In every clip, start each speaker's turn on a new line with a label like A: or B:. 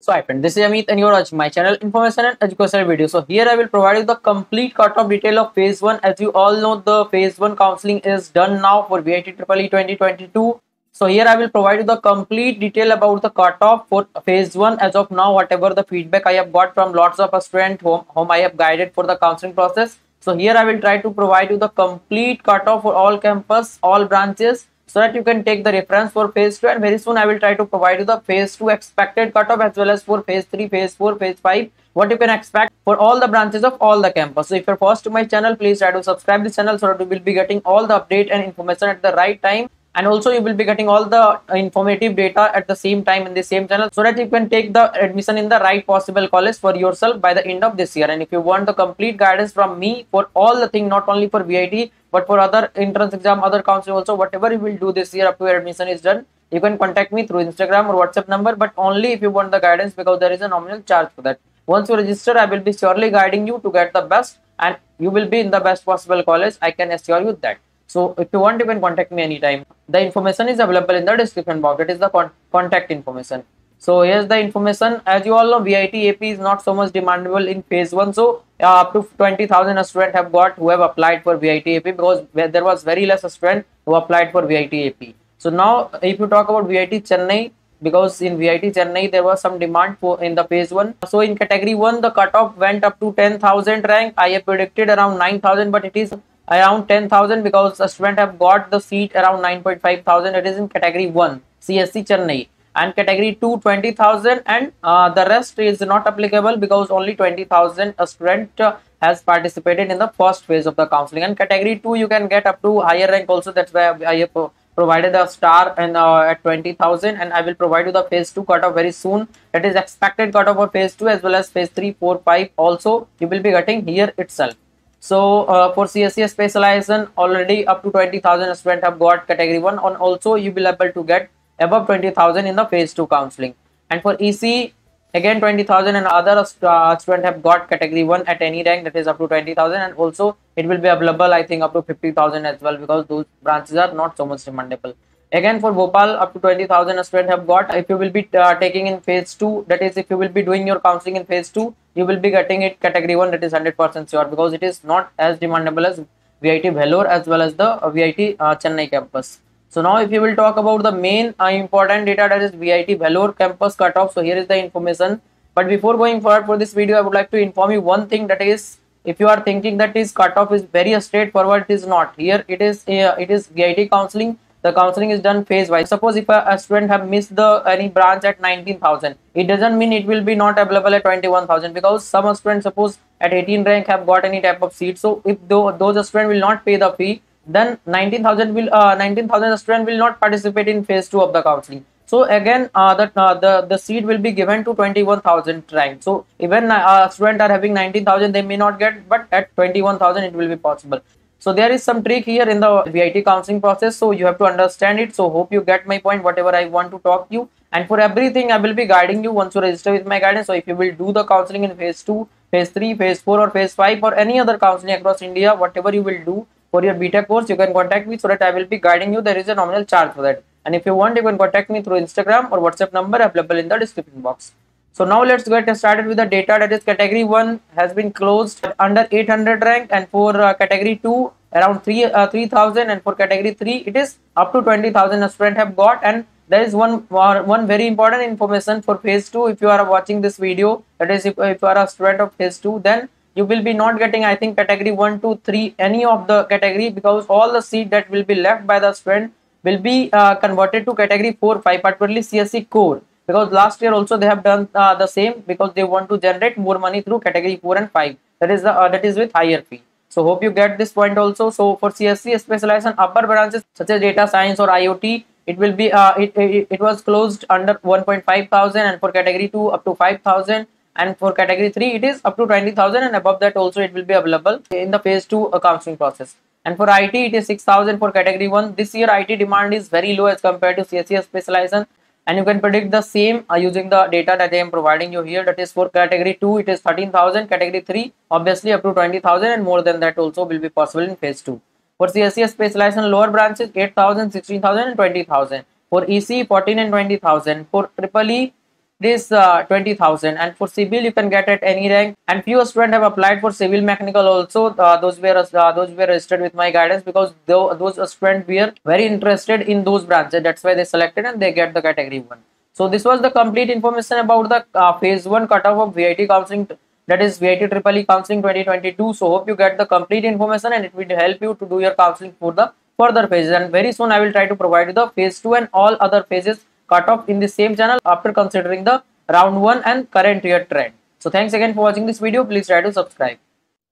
A: So hi friend, this is Amit and you're watching my channel Information and Educational Video. So here I will provide you the complete cut-off detail of phase 1. As you all know the phase 1 counseling is done now for VIT EEE 2022. So here I will provide you the complete detail about the cut-off for phase 1 as of now whatever the feedback I have got from lots of students whom, whom I have guided for the counseling process. So here I will try to provide you the complete cut-off for all campus, all branches so that you can take the reference for phase 2 and very soon I will try to provide you the phase 2 expected cutoff as well as for phase 3, phase 4, phase 5 what you can expect for all the branches of all the campus. So if you're first to my channel please try to subscribe this channel so that you will be getting all the update and information at the right time and also you will be getting all the uh, informative data at the same time in the same channel so that you can take the admission in the right possible college for yourself by the end of this year. And if you want the complete guidance from me for all the thing not only for VIT but for other entrance exam other counseling also whatever you will do this year to your admission is done you can contact me through instagram or whatsapp number but only if you want the guidance because there is a nominal charge for that. Once you register i will be surely guiding you to get the best and you will be in the best possible college. I can assure you that. So if you want, you can contact me anytime. The information is available in the description box. That is the con contact information. So here's the information. As you all know, VIT AP is not so much demandable in phase one. So uh, up to 20,000 students have got who have applied for VIT AP because there was very less student who applied for VIT AP. So now if you talk about VIT Chennai, because in VIT Chennai there was some demand for in the phase one. So in category one, the cutoff went up to 10,000 rank. I have predicted around 9,000, but it is around 10,000 because a student have got the seat around 9.5 thousand. It is in category 1 CSE Chennai. And category 2 20,000 and uh, the rest is not applicable because only 20,000 a student uh, has participated in the first phase of the counseling. And category 2 you can get up to higher rank also. That's why I have provided a star and uh, at 20,000 and I will provide you the phase 2 cutoff very soon. That is expected cutoff for phase 2 as well as phase 3 4 5 also you will be getting here itself so uh, for CSE specialization, already up to 20,000 students have got category 1 and also you will be able to get above 20,000 in the phase 2 counseling. And for EC, again 20,000 and other uh, students have got category 1 at any rank that is up to 20,000 and also it will be available I think up to 50,000 as well because those branches are not so much demandable. Again for Bhopal up to 20,000 students have got if you will be uh, taking in phase 2 that is if you will be doing your counseling in phase 2 you will be getting it category 1 that is 100% sure because it is not as demandable as VIT Vellore as well as the uh, VIT uh, Chennai campus. So now if you will talk about the main uh, important data that is VIT Vellore campus cutoff. So here is the information. But before going forward for this video, I would like to inform you one thing that is if you are thinking that this cutoff is very straightforward, it is not. Here it is uh, it is VIT counseling the counseling is done phase wise. Suppose if a, a, student have missed the any branch at 19000 it doesn't mean it will be not available at 21000 because some students suppose at 18 rank have got any type of seat. So if those students will not pay the fee then 19000 will uh, 19000 student will not participate in phase 2 of the counseling. So again uh, the, uh, the the seat will be given to 21000 rank. So even uh, student are having 19000 they may not get but at 21000 it will be possible so there is some trick here in the VIT counseling process. So you have to understand it. So hope you get my point, whatever I want to talk to you. And for everything, I will be guiding you once you register with my guidance. So if you will do the counseling in phase 2, phase 3, phase 4 or phase 5 or any other counseling across India, whatever you will do for your BTech course, you can contact me so that I will be guiding you. There is a nominal charge for that. And if you want, you can contact me through Instagram or WhatsApp number available in the description box. So now let's get started with the data that is category 1 has been closed under 800 rank and for uh, category 2 around 3 uh, 3000 and for category 3 it is up to 20000 a student have got and there is one uh, one very important information for phase 2 if you are watching this video that is if, if you are a student of phase 2 then you will be not getting i think category 1 2 3 any of the category because all the seat that will be left by the student will be uh, converted to category 4 5 particularly CSE core because last year also they have done uh, the same because they want to generate more money through category 4 and 5 that is the uh, that is with higher fee so hope you get this point also. So for CSE specialization upper branches such as data science or IoT, it will be uh, it, it, it was closed under 1.5 thousand and for category 2 up to 5000 and for category 3 it is up to 20000 and above that also it will be available in the phase 2 counseling process. And for IT it is 6000 for category 1. This year IT demand is very low as compared to CSE specialization and you can predict the same uh, using the data that I am providing you here. That is for category 2 it is 13,000 category 3 obviously up to 20,000 and more than that also will be possible in phase 2 for CSCS specialization lower branches 8,000 16,000 and 20,000 for EC 14 and 20,000 for triple E it is uh, 20000 and for civil you can get at any rank. And few students have applied for civil mechanical also. Uh, those were uh, those were registered with my guidance because those students were very interested in those branches. That's why they selected and they get the category 1 so this was the complete information about the uh, phase 1 cutoff of VIT counseling that is VIT Triple E counseling 2022 so hope you get the complete information and it will help you to do your counseling for the further phases. And very soon I will try to provide you the phase 2 and all other phases cut off in the same channel after considering the round 1 and current year trend. So thanks again for watching this video. Please try to subscribe.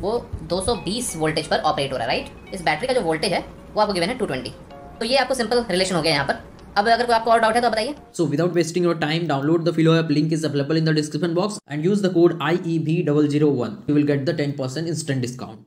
B: वो 220 voltage पर operate हो रहा है right इस battery का जो voltage है, वो आपको गिवन है 220 तो ये आपको सिंपल रिलेशन हो गया यहाँ पर। अब अगर कोई आपको और डाउट है तो बताइए।
C: So without wasting your time download the Filo app link is available in the description box and use the code I E B double zero one you will get the ten percent instant discount